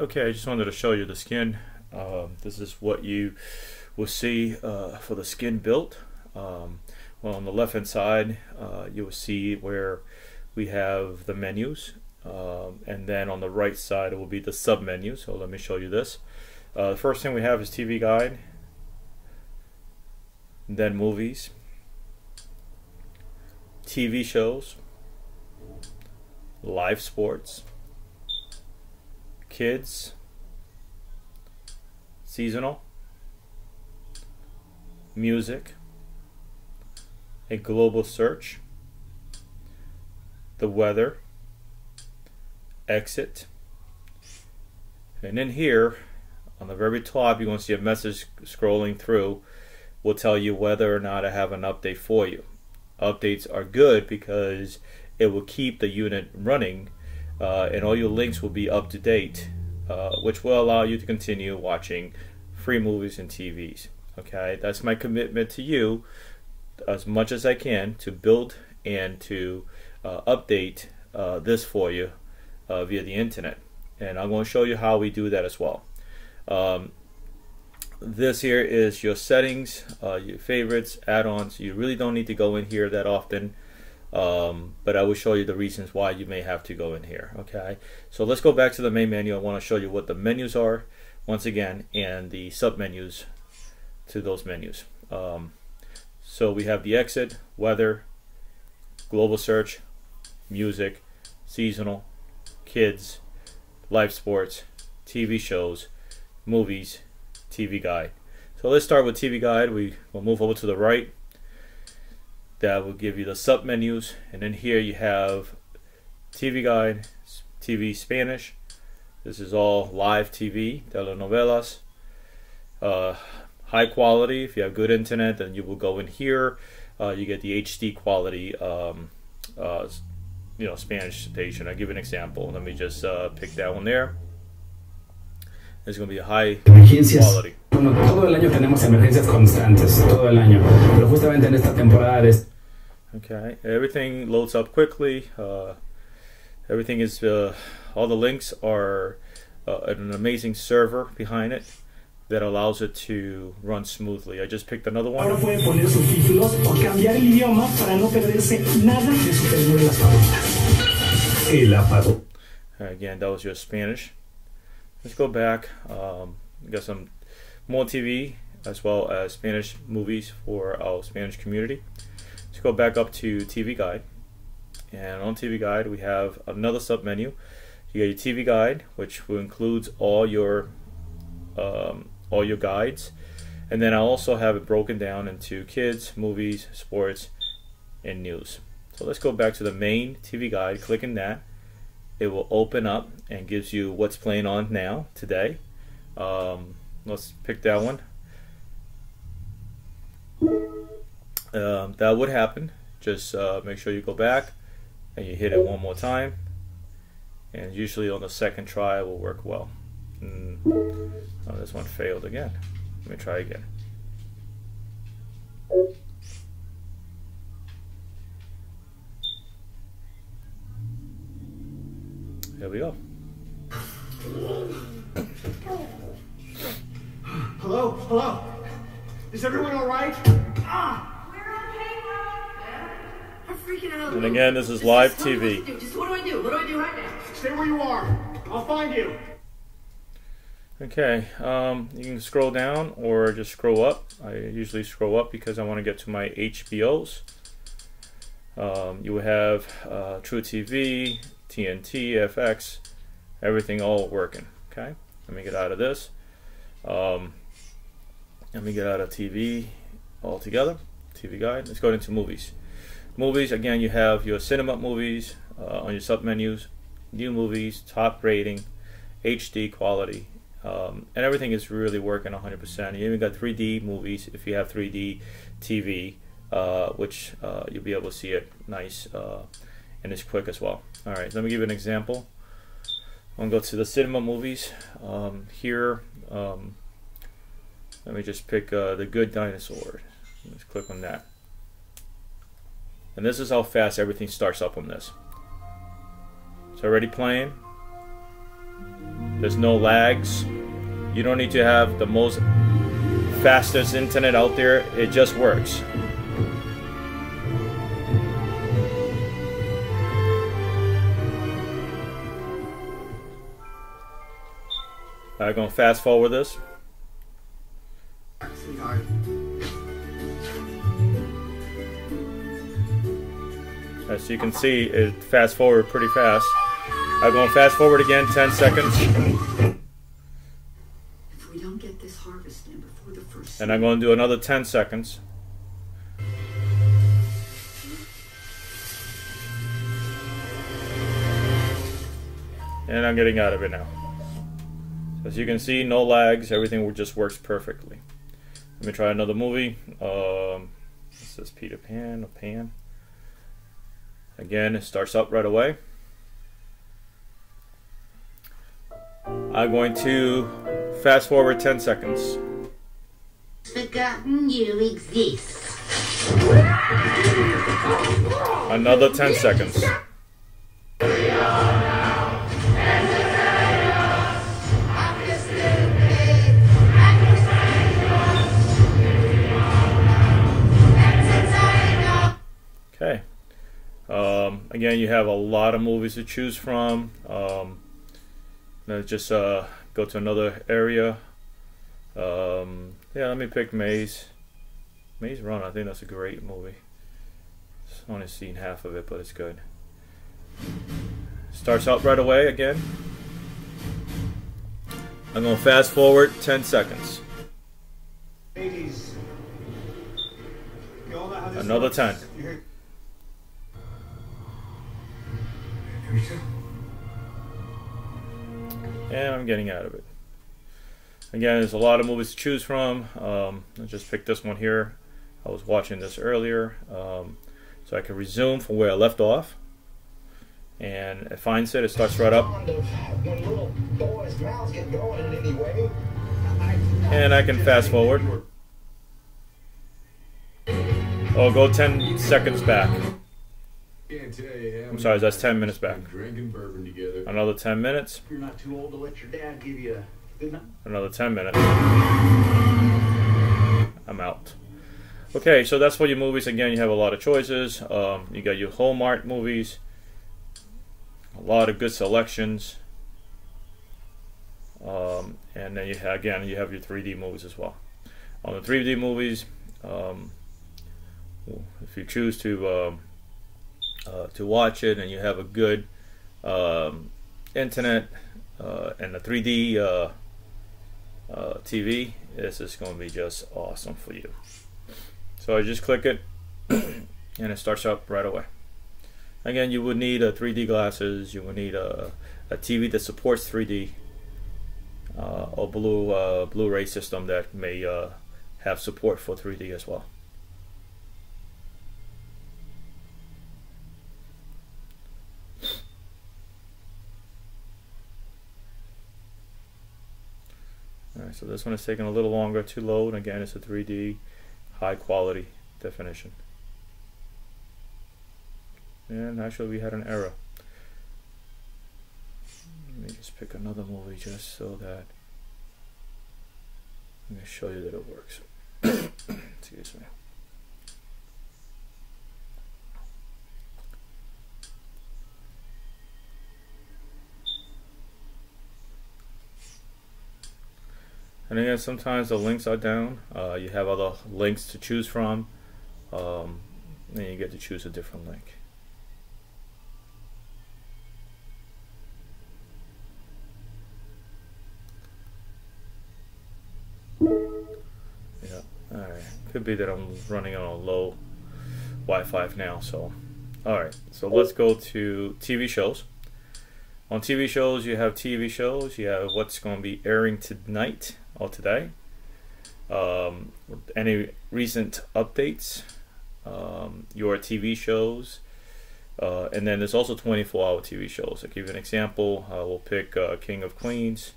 Okay, I just wanted to show you the skin. Um, this is what you will see uh, for the skin built. Um, well, on the left hand side, uh, you will see where we have the menus. Um, and then on the right side, it will be the sub menu. So let me show you this. Uh, the first thing we have is TV Guide, then movies, TV shows, live sports, kids, seasonal, music, a global search, the weather, exit, and in here on the very top you're going to see a message scrolling through. Will tell you whether or not I have an update for you. Updates are good because it will keep the unit running uh, and all your links will be up to date, uh, which will allow you to continue watching free movies and TVs. Okay, that's my commitment to you as much as I can to build and to uh, update uh, this for you uh, via the internet. And I'm going to show you how we do that as well. Um, this here is your settings, uh, your favorites, add-ons. You really don't need to go in here that often. Um, but I will show you the reasons why you may have to go in here. Okay, so let's go back to the main menu. I want to show you what the menus are once again and the sub menus to those menus. Um, so we have the exit, weather, global search, music, seasonal, kids, live sports, TV shows, movies, TV guide. So let's start with TV guide. We will move over to the right that will give you the sub menus. And then here you have TV guide TV Spanish. This is all live TV telenovelas. Uh, high quality. If you have good internet then you will go in here. Uh, you get the HD quality um, uh, you know Spanish station I'll give an example. Let me just uh, pick that one there. It's going to be a high quality. Bueno, todo el año tenemos emergencias constantes, todo el año. Pero justamente en esta temporada de Okay, everything loads up quickly. Uh, everything is, uh, all the links are uh, an amazing server behind it that allows it to run smoothly. I just picked another Ahora one. puede poner subtítulos o cambiar el idioma para no perderse nada de sus películas favoritas. El apagón. Again, that was just Spanish. Let's go back. Um, we got some more TV as well as Spanish movies for our Spanish community. Go back up to TV Guide. And on TV Guide, we have another sub menu. You got your TV Guide, which includes all your um, all your guides, and then I also have it broken down into kids, movies, sports, and news. So let's go back to the main TV Guide. Clicking that, it will open up and gives you what's playing on now today. Um, let's pick that one. Um, that would happen. Just uh, make sure you go back and you hit it one more time. And usually on the second try it will work well. Mm. Oh, this one failed again. Let me try again. Here we go. Hello? Hello? Is everyone all right? Ah! We're okay, bro. I'm freaking out. And again, this is live Just tell me what TV. Just what do I do? What do I do right now? Stay where you are. I'll find you. Okay, um, you can scroll down or just scroll up. I usually scroll up because I want to get to my HBOs. Um, you have uh, truTV, TNT, FX, everything all working. Okay, let me get out of this. Um, let me get out of TV altogether. TV guide. Let's go into movies. Movies again. You have your cinema movies uh, on your sub menus, new movies, top rating, HD quality, um, and everything is really working 100%. You even got 3D movies if you have 3D TV, uh, which uh, you'll be able to see it nice uh, and it's quick as well. All right, let me give you an example. I'm gonna go to the cinema movies. Um, here, um, let me just pick uh, the Good Dinosaur. Let's click on that. And this is how fast everything starts up on this. It's already playing. There's no lags. You don't need to have the most fastest internet out there. It just works. I'm gonna fast forward this. As you can see, it fast forward pretty fast. I'm going to fast forward again 10 seconds, If we don't get this harvest in before the first and I'm going to do another 10 seconds. And I'm getting out of it now. As you can see, no lags, everything just works perfectly. Let me try another movie. Um, this is Peter Pan a Pan. Again, it starts up right away. I'm going to fast forward 10 seconds. Forgotten you exist. Another 10 seconds. Again, you have a lot of movies to choose from. Um, let's just uh, go to another area. Um, yeah, let me pick Maze. Maze Run, I think that's a great movie. I've only seen half of it, but it's good. Starts out right away again. I'm going to fast forward 10 seconds. Ladies, you all know how this Another works. 10. And I'm getting out of it. Again, there's a lot of movies to choose from. Um, I just picked this one here. I was watching this earlier. Um, so I can resume from where I left off. And it finds it, it starts right up. And I can fast forward. Oh, go 10 seconds back. Can't tell you how I'm sorry, that's 10 minutes back. Drinking bourbon together. Another 10 minutes. You're not too old to let your dad give you a good night. Another 10 minutes. I'm out. Okay, so that's for your movies. Again, you have a lot of choices. Um, you got your Hallmark movies, a lot of good selections. Um, and then you have, again, you have your 3D movies as well. On the 3D movies, um, if you choose to um, uh, to watch it and you have a good um, internet uh, and a 3D uh, uh, TV, this is going to be just awesome for you. So I just click it and it starts up right away. Again, you would need a 3D glasses, you would need a, a TV that supports 3D uh, or blue uh, Blu-ray system that may have support for 3D as well. So this one is taking a little longer to load. Again, it's a 3D high quality definition. And actually, we had an error. Let me just pick another movie just so that I'm going to show you that it works. Excuse me. And again, sometimes the links are down. Uh, you have other links to choose from. Um, and you get to choose a different link. Yeah. Alright. Could be that I'm running on a low Wi-Fi now. So, alright. So let's go to TV shows. On TV shows, you have TV shows. You have what's going to be airing tonight or today. Um, any recent updates, um, your TV shows, uh, and then there's also 24-hour TV shows. I'll give you an example. Uh, we'll pick uh, King of Queens,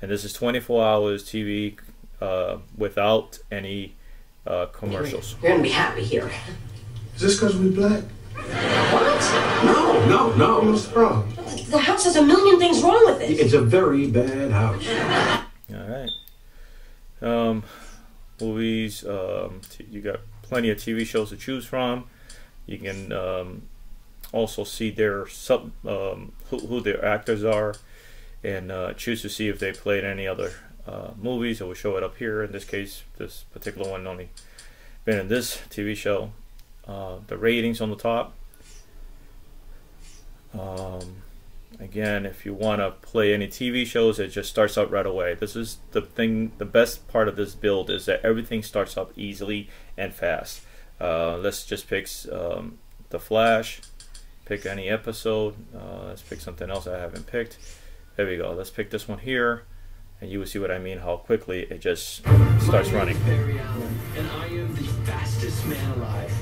and this is 24 hours TV uh, without any uh, commercials. You're gonna be happy here. is this because we black? What? No, no, no. What's the problem? the house has a million things wrong with it. It's a very bad house. Um, movies. Um, you got plenty of TV shows to choose from. You can um, also see their sub um, who, who their actors are, and uh, choose to see if they played any other uh, movies. It will show it up here. In this case, this particular one only been in this TV show. Uh, the ratings on the top. Um, again, if you want to play any TV shows, it just starts up right away. This is the thing. The best part of this build is that everything starts up easily and fast. Uh, let's just pick um, the Flash. Pick any episode. Uh, let's pick something else I haven't picked. There we go. Let's pick this one here, and you will see what I mean. How quickly it just starts running. Barry Allen, and I am the fastest man alive.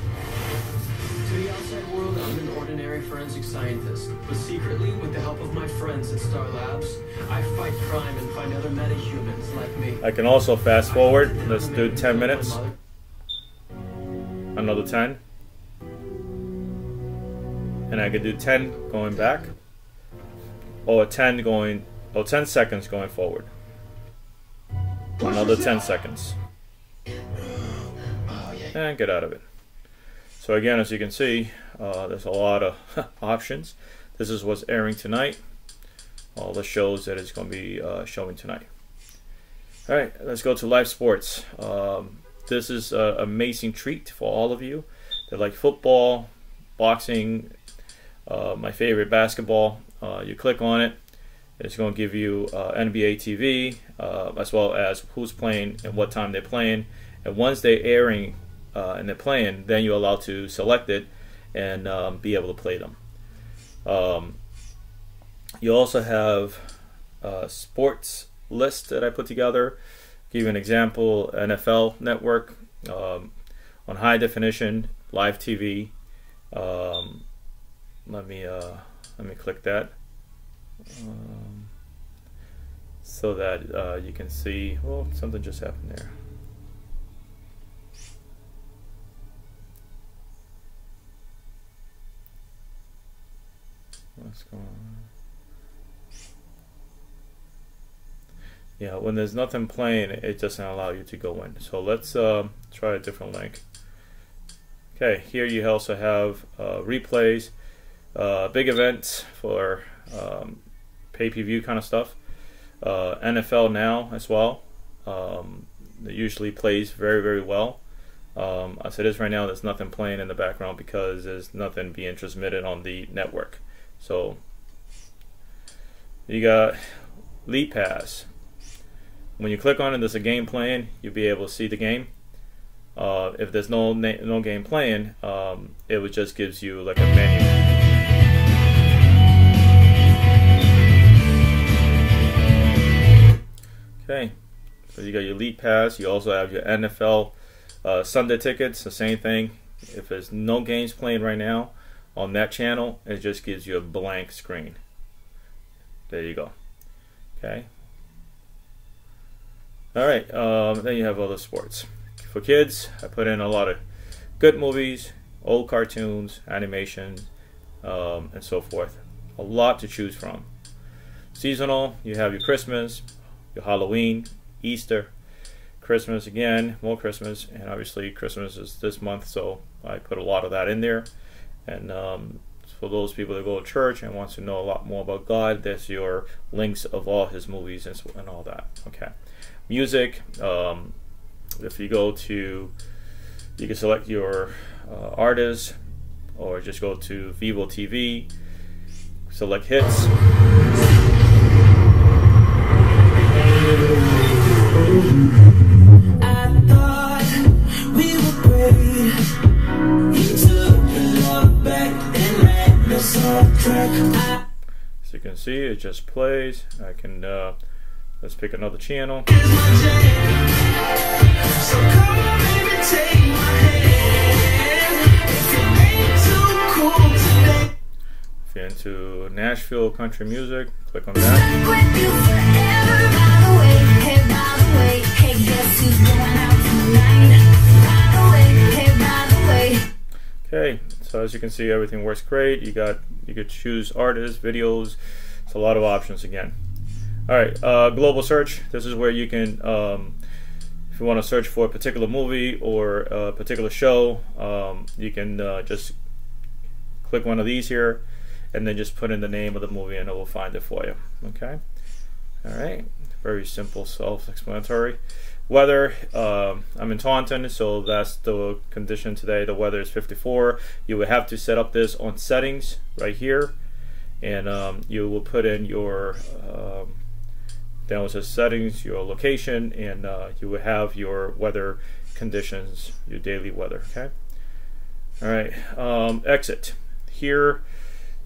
To the outside world, I'm an ordinary forensic scientist, but secretly, with the help of my friends at Star Labs, I fight crime and find other metahumans like me. I can also fast forward. Let's do 10 minutes. Another 10. And I could do 10 going back. Oh, or 10 going, oh, 10 seconds going forward. Another 10 seconds. Oh, and get out of it. So again, as you can see, uh, there's a lot of options. This is what's airing tonight. All the shows that it's going to be uh, showing tonight. All right, let's go to live sports. Um, this is an amazing treat for all of you that like football, boxing, uh, my favorite basketball. Uh, you click on it, it's going to give you uh, NBA TV uh, as well as who's playing and what time they're playing. And once they're airing uh, and they're playing, then you're allowed to select it and um, be able to play them. Um, you also have a sports list that I put together. Give you an example: NFL Network um, on high definition, live TV. Um, let me uh, let me click that um, so that uh, you can see. Well, something just happened there. What's going on? Yeah, when there's nothing playing, it doesn't allow you to go in. So let's uh, try a different link. Okay, here you also have uh, replays, uh, big events for um, pay-per-view kind of stuff. Uh, NFL now as well. Um, it usually plays very, very well. Um, as it is right now, there's nothing playing in the background because there's nothing being transmitted on the network. So you got League Pass. When you click on it, there's a game playing. You'll be able to see the game. Uh, if there's no no game playing, um, it would just gives you like a menu. Okay, so you got your League Pass. You also have your NFL uh, Sunday tickets. The same thing. If there's no games playing right now on that channel, it just gives you a blank screen. There you go. Okay. All right. Um, then you have other sports. For kids, I put in a lot of good movies, old cartoons, animation, um, and so forth. A lot to choose from. Seasonal, you have your Christmas, your Halloween, Easter, Christmas again, more Christmas, and obviously Christmas is this month, so I put a lot of that in there. And um, for those people that go to church and wants to know a lot more about God, there's your links of all his movies and, and all that. Okay, music. Um, if you go to, you can select your uh, artist, or just go to Vevo TV, select hits. As you can see, it just plays. I can, uh, let's pick another channel. If you're into Nashville country music, click on that. Okay, so as you can see, everything works great. You got you could choose artists, videos. It's a lot of options again. All right, uh, global search. This is where you can, um, if you want to search for a particular movie or a particular show, um, you can uh, just click one of these here, and then just put in the name of the movie, and it will find it for you. Okay. All right. Very simple, self-explanatory. Weather, uh, I'm in Taunton, so that's the condition today. The weather is 54. You would have to set up this on settings right here, and um, you will put in your um, down it says settings, your location, and uh, you will have your weather conditions, your daily weather. Okay. All right. Um, exit here.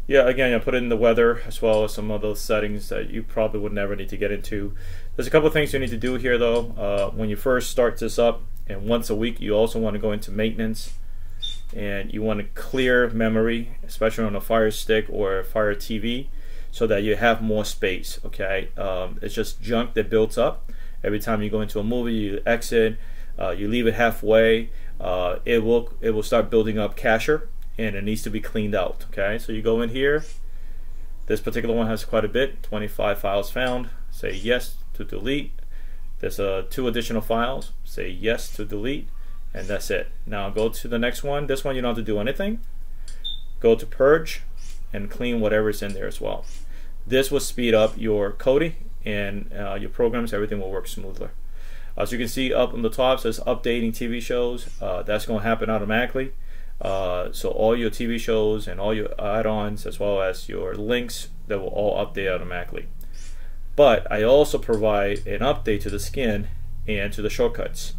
Yeah, again, I put in the weather as well as some other settings that you probably would never need to get into. There's a couple of things you need to do here though. Uh, when you first start this up, and once a week, you also want to go into maintenance and you want to clear memory, especially on a Fire Stick or Fire TV, so that you have more space. Okay, um, it's just junk that builds up every time you go into a movie. You exit, uh, you leave it halfway. Uh, it will it will start building up cache and it needs to be cleaned out. Okay, so you go in here. This particular one has quite a bit, 25 files found. Say yes to delete. There's uh, two additional files. Say yes to delete, and that's it. Now go to the next one. This one you don't have to do anything. Go to purge and clean whatever's in there as well. This will speed up your coding and uh, your programs. Everything will work smoother. As you can see up on the top says updating TV shows. Uh, that's going to happen automatically. Uh, so all your TV shows and all your add-ons as well as your links that will all update automatically. But I also provide an update to the skin and to the shortcuts.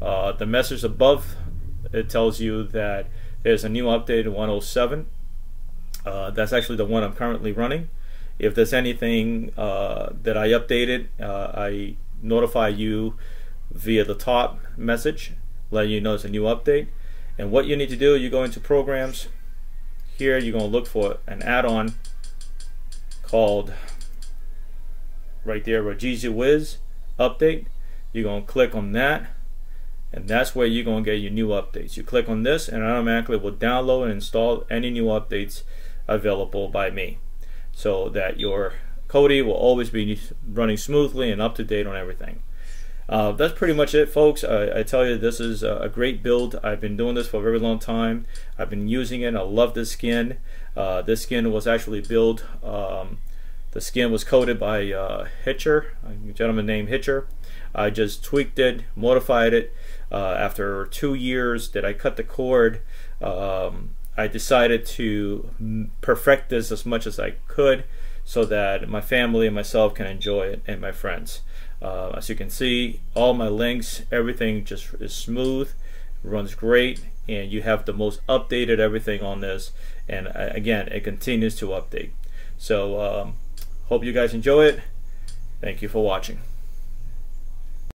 Uh, the message above it tells you that there's a new update in 107. Uh, that's actually the one I'm currently running. If there's anything uh, that I updated, uh, I notify you via the top message, letting you know it's a new update. And what you need to do, you go into programs. Here you're going to look for an add-on called right there, rodgzwiz update. You're going to click on that and that's where you're going to get your new updates. You click on this and automatically will download and install any new updates available by me so that your Kodi will always be running smoothly and up to date on everything. Uh, that's pretty much it, folks. I, I, tell you, this is a great build. I've been doing this for a very long time. I've been using it. I love this skin. Uh, this skin was actually built. Um, the skin was coated by uh, Hitcher, a gentleman named Hitcher. I just tweaked it, modified it. Uh, after two years that I cut the cord, um, I decided to perfect this as much as I could so that my family and myself can enjoy it and my friends. Uh, as you can see, all my links, everything just is smooth, runs great, and you have the most updated everything on this. And uh, again, it continues to update. So, um, hope you guys enjoy it. Thank you for watching.